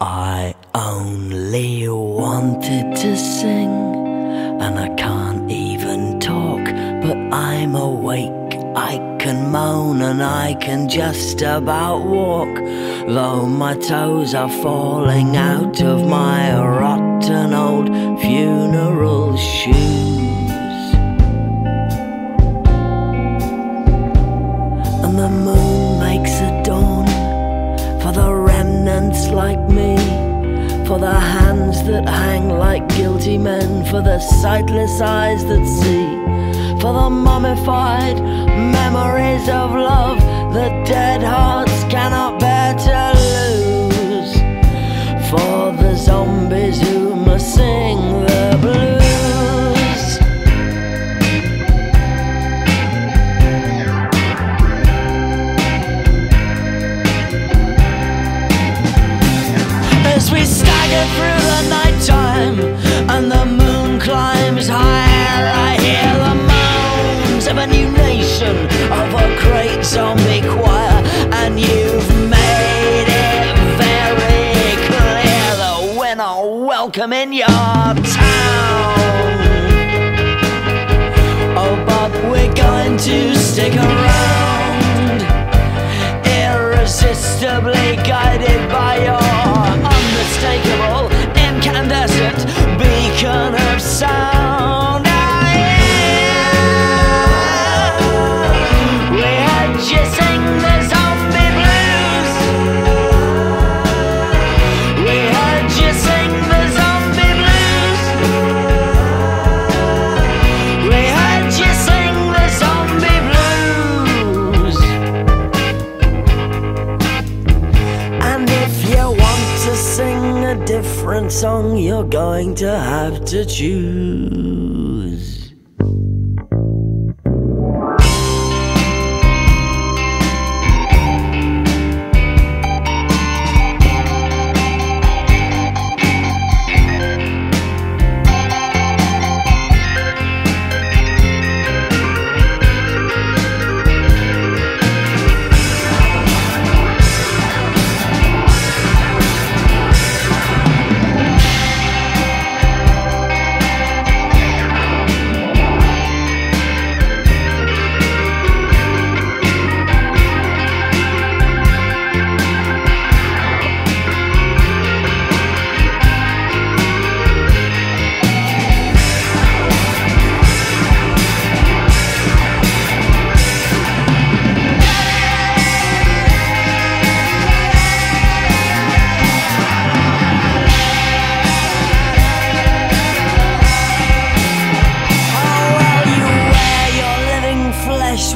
I only wanted to sing, and I can't even talk, but I'm awake. I can moan and I can just about walk, though my toes are falling out of my rotten old funeral shoes. And the moon makes a like me, for the hands that hang like guilty men, for the sightless eyes that see for the mummified memories of love that dead hearts cannot bear welcome in your town. Oh, but we're going to stick around, irresistibly guided by your unmistakable, incandescent beacon of sound. Song, you're going to have to choose.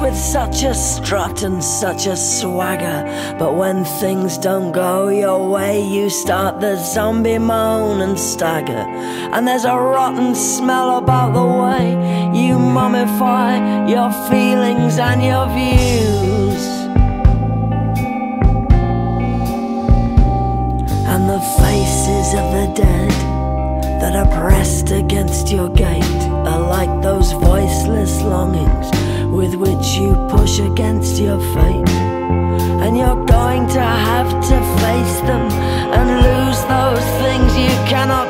With such a strut and such a swagger. But when things don't go your way, you start the zombie moan and stagger. And there's a rotten smell about the way you mummify your feelings and your views. And the faces of the dead that are pressed against your against your fate. And you're going to have to face them And lose those things you cannot